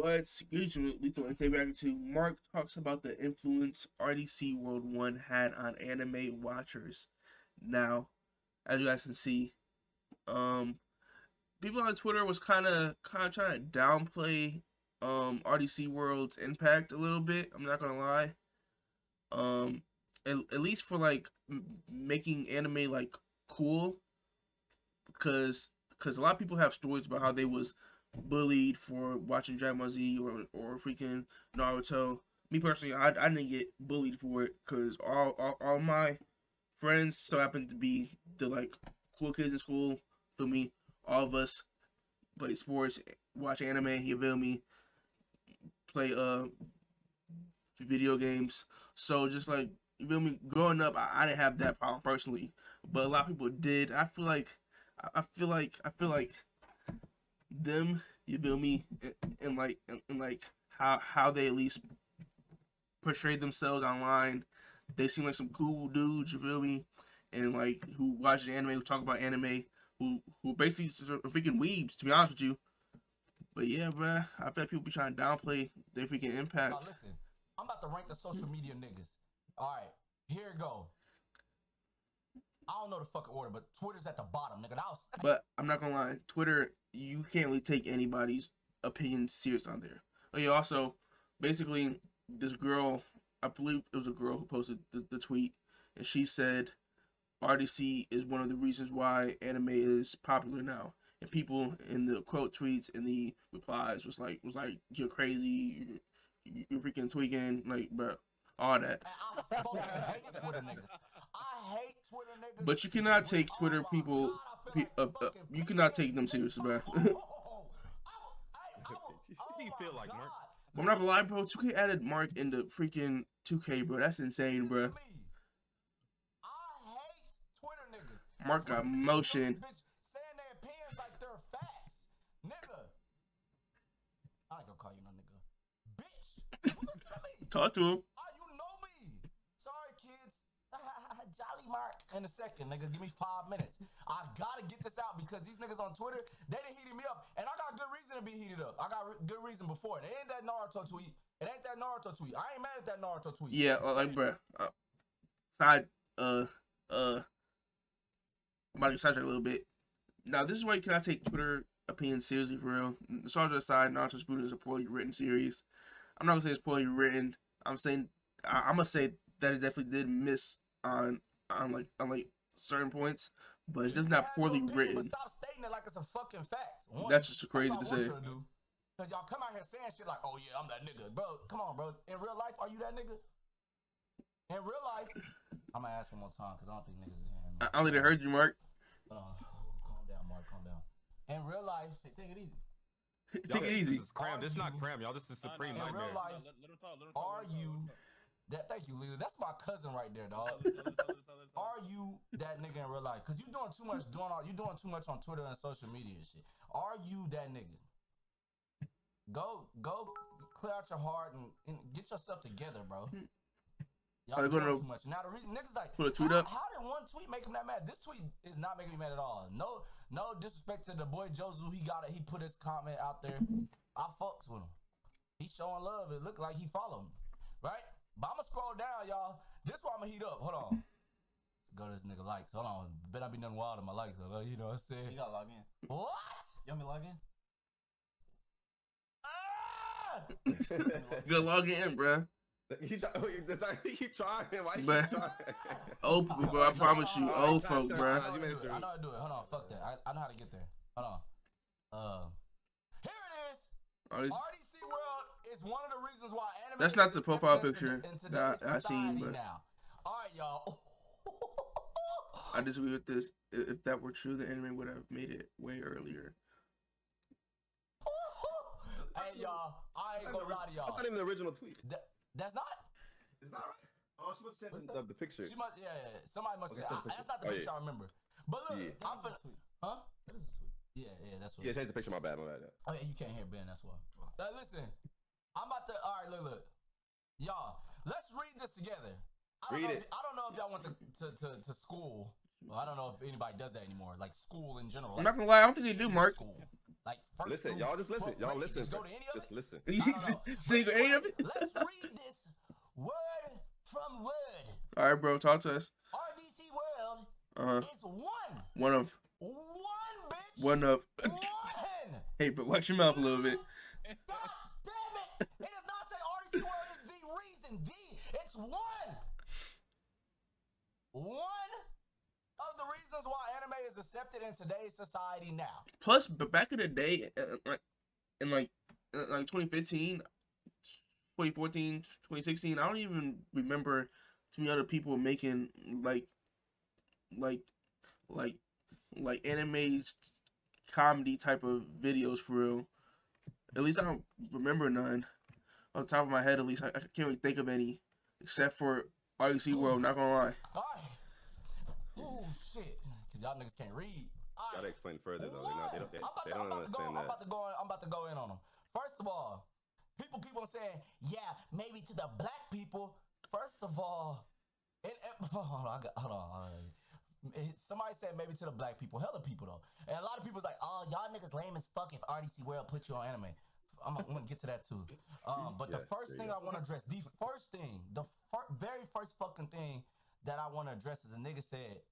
What's usually Lethal and back to Mark talks about the influence RDC World One had on anime watchers. Now, as you guys can see, um, people on Twitter was kind of kind of trying to downplay um RDC World's impact a little bit. I'm not gonna lie. Um, at, at least for like making anime like cool, because because a lot of people have stories about how they was bullied for watching Dragon Ball Z or or freaking Naruto. Me personally, I, I didn't get bullied for it because all, all all my friends so happened to be the like cool kids in school. For me, all of us play sports, watch anime. You feel me? Play uh video games. So just like you feel me, growing up, I, I didn't have that problem personally, but a lot of people did. I feel like I feel like I feel like them, you feel me, and, like and, and, like how how they at least portray themselves online. They seem like some cool dudes, you feel me, and like who watch the anime, who talk about anime, who who basically are freaking weebs, to be honest with you. But yeah, bruh, I feel like people be trying to downplay their freaking impact. Now listen, I'm about to rank the social media niggas. All right, here it go. I don't know the fucking order, but Twitter's at the bottom, nigga. Was... but I'm not gonna lie, Twitter, you can't really take anybody's opinion serious on there. Oh yeah, also, basically, this girl, I believe it was a girl who posted the, the tweet, and she said, RDC is one of the reasons why anime is popular now. And people in the quote tweets and the replies was like, was like, you're crazy, you're, you're freaking tweaking, like, bro, all that. I niggas. Hate Twitter niggas. But you cannot take Twitter people. Pe uh, uh, you cannot take them seriously, man. What you feel like, Mark? I'm not gonna lie, bro. 2K added Mark in the freaking 2K, bro. That's insane, bro. Mark got motion. Talk to him. In a second, nigga. Give me five minutes. I gotta get this out because these niggas on Twitter, they didn't heat me up. And I got good reason to be heated up. I got re- good reason before it. It ain't that Naruto tweet. It ain't that Naruto tweet. I ain't mad at that Naruto tweet. Yeah, uh, like, bro. Uh, side, uh, uh, I'm about to sidetrack a little bit. Now, this is why you cannot take Twitter opinions seriously for real. Nostalgia aside, Naruto Shippuden is a poorly written series. I'm not gonna say it's poorly written. I'm saying I- I'm gonna say that it definitely did miss on on like on like certain points, but it's just not poorly written. Stop stating it like it's a fucking fact. One, that's just crazy to say. To Cause y'all come out here saying shit like, "Oh yeah, I'm that nigga," bro. Come on, bro. In real life, are you that nigga? In real life, I'm gonna ask one more time because I don't think niggas is hearing me. I only heard you, Mark. Uh, calm down, Mark. Calm down. In real life, take it easy. take it easy. This is cram. This is not cram, y'all. This is supreme in real life, are you? That, thank you, Lila. That's my cousin right there, dog. Are you that nigga in real life? Cause you doing too much, doing all you doing too much on Twitter and social media and shit. Are you that nigga? Go, go, clear out your heart and, and get yourself together, bro. Hmm. Y'all doing too much. Now the reason niggas like put a tweet how, up. How did one tweet make him that mad? This tweet is not making me mad at all. No, no disrespect to the boy Jozu. He got it. He put his comment out there. I fucks with him. He's showing love. It looked like he followed me, right? But I'ma scroll down, y'all. This one I'ma heat up. Hold on. Go to this nigga likes. Hold on. Bet I be nothing wild in my likes. Though, you know what I'm saying? You gotta log in. What? You want me to log in? Ah! you gotta log in, bro. You try, that's not, you trying. Why you But- trying? Old bro. I promise you, Alright, old time, folk, bro. I know You how made to do it. I know how to do it. Hold on. Fuck that. I, I know how to get there. Hold on. Uh, here it is. Oh, this- RDC World is one of the reasons why anime That's not the profile picture in today's that I- I seen, but- now. All right, y'all. I disagree with this. If that were true, the anime would have made it way earlier. hey, y'all. I ain't gonna lie to y'all. That's not even the original tweet. That, that's not. It's not right. Oh, she must check What's the, the picture. She must. Yeah, yeah. yeah. Somebody must Okay, say. check I, that's not the Oh, picture yeah. I remember. But look, Yeah. I'm finna. Huh? That is a tweet. Yeah, yeah. That's what. Yeah, change the picture. My bad. My bad. Oh yeah, you can't hear Ben. That's why. Uh, listen, I'm about to. All right, look, look, y'all. Let's read this together. I don't Read know it. If, I don't know if y'all went to to, to, to school. Well, I don't know if anybody does that anymore. Like school in general. I'm Like, not gonna lie. I don't think they do, Mark. School. Like first Listen, through y'all just listen. Y'all grade. listen. Did go to any of Just it? listen. You I single any of it? Let's read this word from word. All right, bro. Talk to us. RDC World Uh huh. is one. One of One, bitch. one of. One. hey, but watch your mouth a little bit. God damn it! It does not say RDC World is the reason. The it's one. One of the reasons why anime is accepted in today's society now. Plus, but back in the day, uh, like in like uh, like 2015, 2014, 2016, I don't even remember too many other people making like like like like anime comedy type of videos for real. At least I don't remember none on the top of my head. At least I, I can't really think of any except for RDC World. Not gonna lie. Oh shit. Cause y'all niggas can't read. All Gotta right. explain further though. They, not, they don't, they, I'm about to, I'm about to go. understand I'm that. about to go. In, I'm about to go in on them. First of all, people keep on saying, "Yeah, maybe to the black people." First of all, hold on, I got, hold on. It- Somebody said maybe to the black people, hella people though, and a lot of people's like, "Oh, y'all niggas lame as fuck." If RDC World put you on anime, I'm, I'm gonna get to that too. Um, but the first thing I want to address, the first thing, the fir- very first fucking thing that I want to address is a nigga said,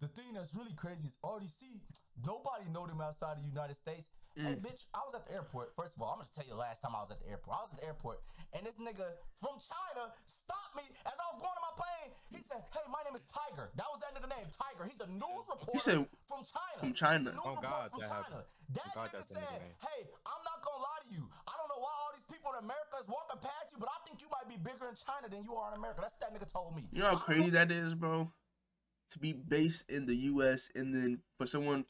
the thing that's really crazy is oh, RDC. Nobody know them outside of the United States. Hey, mm. bitch, I was at the airport. First of all, I'm gonna tell you the last time I was at the airport. I was at the airport, and this nigga from China stopped me as I was going on my plane. He said, "Hey, my name is Tiger." That was that nigga name, Tiger. He's a news reporter He said, from China. from China. News Oh, God, from that China. happened. That God, nigga that said, nigga name. "Hey, I'm not gonna lie to you. I don't know why all these people in America is walking past you, but I think you might be bigger in China than you are in America." That's what that nigga told me. You know how crazy that is, bro? To be based in the U.S. and then for someone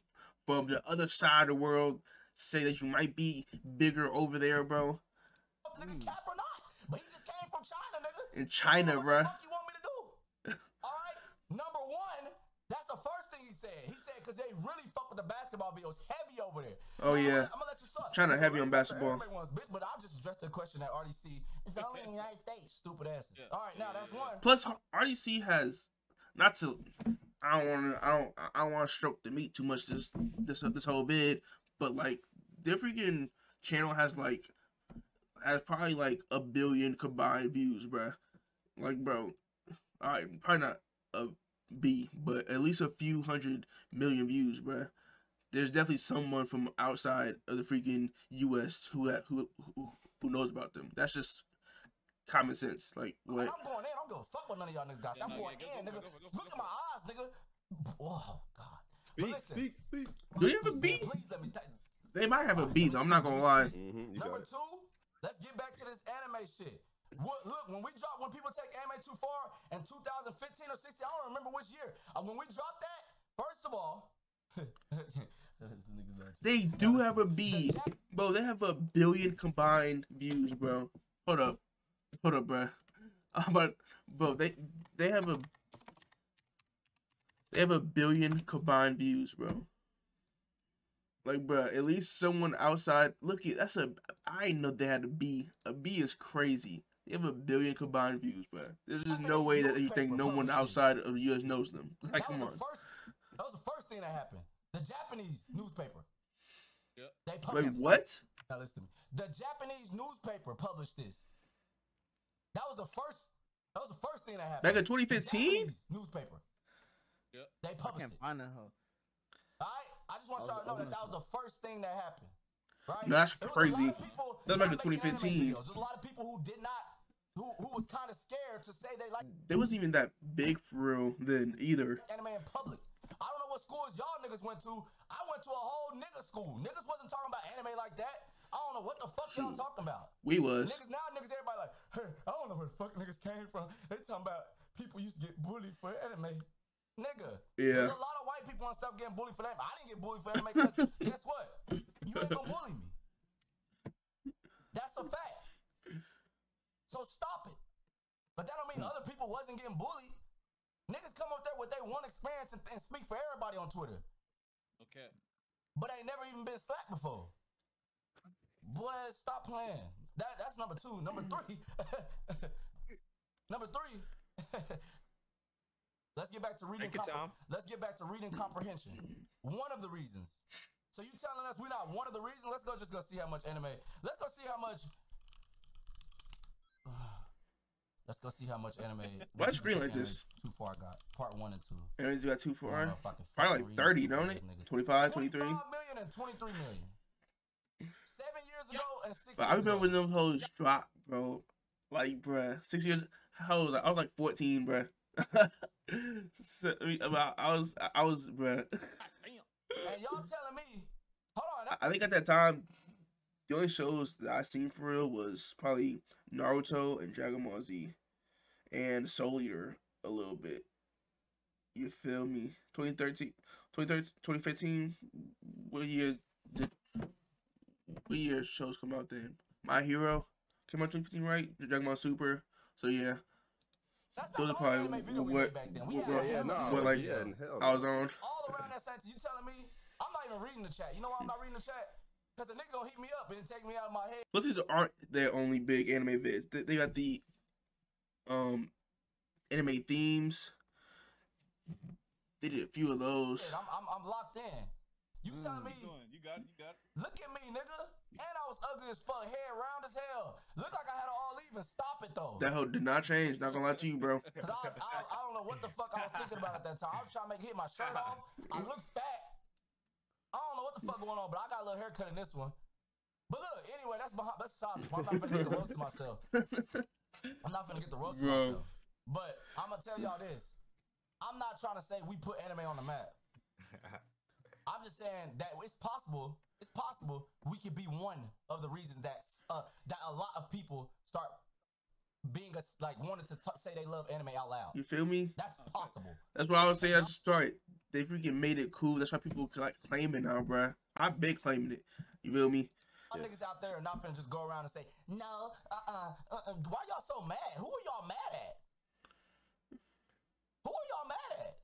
from the other side of the world say that you might be bigger over there, bro. know if nigga hmm. cap or not, but he just came from China, nigga. In China, what bruh. the fuck you want me to do? All right, number one, that's the first thing he said. He said because they really fuck with the basketball videos heavy over there. Oh, Now, yeah. gonna- I'm gonna let you suck. China It's heavy on really about the basketball. anime Ones, bitch, but I'll just address the question at RDC. It's only in the United States. Stupid asses. All right, now that's one. Plus, RDC has not to. I don't want to. I don't. I don't want to stroke the meat too much. This this this whole vid, but like their freaking channel has like has probably like a billion combined views, bruh. Like, bro, all right, probably not a B, but at least a few hundred million views, bruh. There's definitely someone from outside of the freaking U.S. who who, who knows about them. That's just common sense. Like, what? I'm going in. I don't give a fuck what none of y'all niggas got. Yeah, I'm no, going yeah, in, go, nigga. go, go, Look at my eyes, nigga. Oh God. Speak, listen, speak, speak. Do they have a B? Please let me. They might have a B though. I'm not gonna lie. Mm-hmm, you got Number it. two, let's get back to this anime shit. What, look, when we drop, when people take anime too far in 2015 or 16, I don't remember which year. Uh, when we dropped that, first of all, this nigga's not- They do have a B, bro. They have a billion combined views, bro. Hold up, hold up, bro. I'm about, bro. They they have a they have a billion combined views, bro. Like, bro, at least someone outside. Look, at that's a. I know they had a B. A B is crazy. They have a billion combined views, bro. There's just no way that you think no one outside of the U.S. knows them. Like, that come was on. the first. That was the first thing that happened. The Japanese newspaper. Yep. They Wait, what? Now listen to me. The Japanese newspaper published this. That was the first. That was the first thing that happened. Back in 2015? Newspaper. Yep. They I published can't it. find that hoe. All right. I just want oh, y'all to know oh, that that oh. was the first thing that happened. Right? No, that's There was a lot crazy. of people That's back in 2015. videos. There's a lot of people who did not, who who was kind of scared to say they like They wasn't even that big for real then either. anime in public. I don't know what schools y'all niggas went to. I went to a whole nigga school. Niggas wasn't talking about anime like that. I don't know what the fuck y'all talking about. We was. Niggas now, niggas, everybody like, hey, I don't know where the fuck niggas came from. They talking about people used to get bullied for anime. Nigga, Yeah. there's a lot of white people and stuff getting bullied for anime. I didn't get bullied for anime because guess what? You ain't gonna bully me. That's a fact. So stop it. But that don't mean other people wasn't getting bullied. Niggas come up there with their one experience and, and speak for everybody on Twitter, Okay. but ain't never even been slapped before. Boy, stop playing. That that's number two. Number mm. three. number three. Let's get back to reading. Your compre- time. Let's get back to reading comprehension. One of the reasons. So you telling us we're not one of the reasons? Let's go just go see how much anime. Let's go see how much. Let's go see how much anime. Why what screen like this? Too far got part one and two. And you got two I don't for know if I can probably like 30, don't it? niggas. 25, 23. 25 million and 23 million. Years ago and six But I remember when them hoes dropped, bro. Like, bruh, six years. How old was I? I was like 14, bruh. so, I, mean, about, I was, I was, bruh. And y'all telling me, hold on, I- think at that time, the only shows that I seen for real was probably Naruto and Dragon Ball Z, and Soul Eater a little bit. You feel me? 2013, 2013 2015, what year what year shows come out then? My Hero came out 2015, right? The Dragon Ball Super. So yeah, that's those are probably anime we what- back then. We what- had what- Yeah, no, What, like, yeah, I was on. all around that same. You telling me I'm not even reading the chat? You know why I'm not reading the chat? Because the nigga gonna hit me up and take me out of my head. Plus, these aren't their only big anime vids. They, they got the um anime themes. They did a few of those. Shit, I'm, I'm, I'm locked in. You mm. telling me? You doing? You got it. You got it. Look at me, nigga. And I was ugly as fuck, hair round as hell. Look like I had an all even. Stop it though. That hoe did not change. Not gonna lie to you, bro. Cause I, I, I don't know what the fuck I was thinking about at that time. I was trying to make hit my shirt off. I look fat. I don't know what the fuck going on, but I got a little haircut in this one. But look, anyway, that's behind. That's besides the point. I'm not gonna get the roast of myself. I'm not gonna get the roast of Bro. myself. But I'm gonna tell y'all this. I'm not trying to say we put anime on the map. I'm just saying that it's possible. It's possible we could be one of the reasons that uh, that a lot of people start being a, like wanting to t- say they love anime out loud. You feel me? That's possible. That's what I was saying at the start. They freaking made it cool. That's why people like claim it now, bruh. I've been claiming it. You feel me? Y'all niggas out there are not gonna just go around and say no. Uh uh. uh, uh why y'all so mad? Who are y'all mad at? Who are y'all mad at?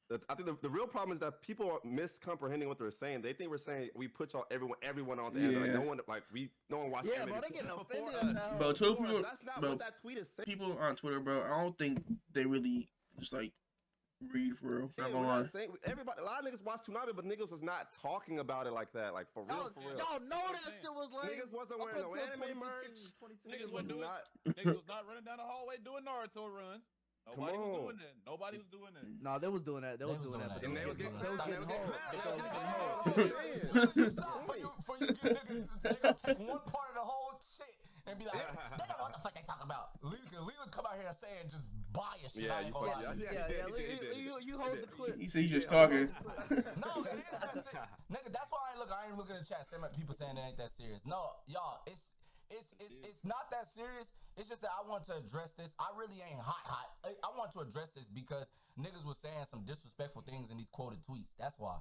The- I think the, the real problem is that people are miscomprehending what they're saying. They think we're saying we put y'all everyone everyone on the end. Like no one like we no one watched. Yeah, anime bro, they getting offended us. now. Bro, two people, That's not bro, what that tweet is saying. people on Twitter, bro. I don't think they really just like read for real. Yeah, Not gonna lie. saying everybody. A lot of niggas watch Toonami, but niggas was not talking about it like that. Like for real, Y'all, for real. y'all know that shit was like Niggas wasn't wearing no anime merch. Niggas Niggas was doing- not. Niggas was not running down the hallway doing Naruto runs. Nobody was on. doing that. Nobody was doing that. No, they was doing that. They, They was, was doing doing that. that. And they was getting getting hoed. They was getting was hoed. They was getting hoed. Stop for you for you niggas. They gonna take one part of the whole shit and be like, they don't know what the fuck they talking about. Leland, Leland come out here and say and just bias shit. Yeah, I ain't you gonna lie. to. Yeah, yeah. he did, look, he you- You did. you He hold the clip. He said he just talking. No, it is that serious. Nigga, that's why I ain't look. I ain't looking at the chat. Some people saying it ain't that serious. No, y'all, it's it's it's it's not that serious. It's just that I want to address this. I really ain't hot hot. I, I want to address this because niggas was saying some disrespectful things in these quoted tweets. That's why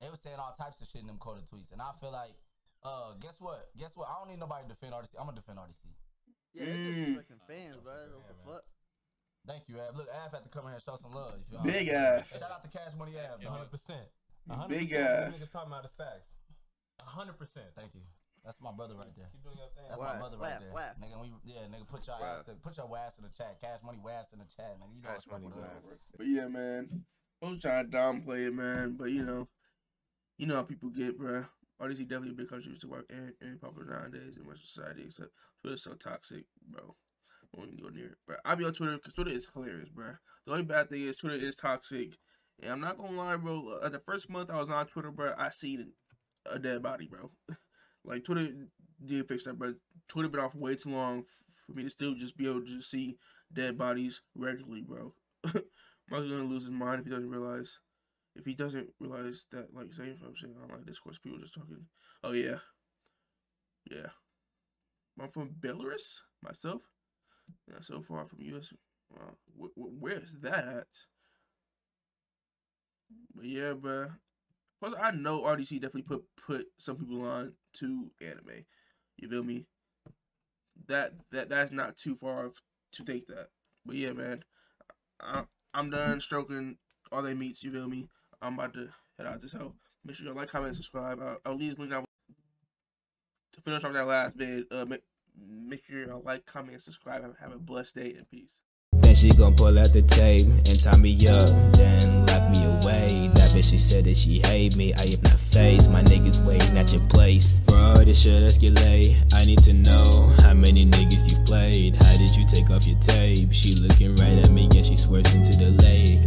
they was saying all types of shit in them quoted tweets, and I feel like, uh, guess what? Guess what? I don't need nobody to defend RDC. I'm gonna defend RDC. Yeah, they Mm. disrespecting fans, bro. What the fuck? Thank you, Av. Look, Av had to come here and show some love. You feel me? Big ass. Shout out to Cash Money Av, hundred dog. percent. Big What ass. niggas talking about is facts. hundred percent. Thank you. That's my brother right there. Keep doing your thing. That's Whack, my brother right whack, there. whack. Nigga, we yeah, nigga, put your Whack. ass in, put your ass in the chat. Cash money ass in the chat, nigga. You know Cash what's up money, with But yeah, man. I was trying to downplay it, man. But you know, you know how people get, bruh. RDC definitely a big contributor to work and, and popular nowadays in much society. Except Twitter's so toxic, bro. I won't even go near it. But I'll be on Twitter because Twitter is hilarious, bro. The only bad thing is Twitter is toxic. And I'm not gonna lie, bro. Uh, the first month I was on Twitter, bro, I seen a dead body, bro. like Twitter did fix that, but Twitter been off way too long for me to still just be able to see dead bodies regularly, bro. Mark's gonna lose his mind if he doesn't realize. If he doesn't realize that, like, same I'm saying online discourse, people just talking. Oh yeah, yeah. I'm from Belarus myself. Yeah, so far from U.S. Wow, uh, wh- where's that at? But yeah, bruh. Plus, I know RDC definitely put put some people on to anime. You feel me? That that that's not too far to think that. But yeah, man. I, I'm done stroking all they meats. You feel me? I'm about to head out this hell. Make sure you like, comment, subscribe. I'll, I'll leave this link down to finish off that last vid. Uh, make, make sure you like, comment, and subscribe. Have, have a blessed day and peace. Then she gon' pull out the tape and tie me up, then lock me away. That Bitch, she said that she hate me. I am not phased. My niggas waiting at your place. All this shit escalate, I need to know how many niggas you've played. How did you take off your tape? She looking right at me and she swerves into the lake.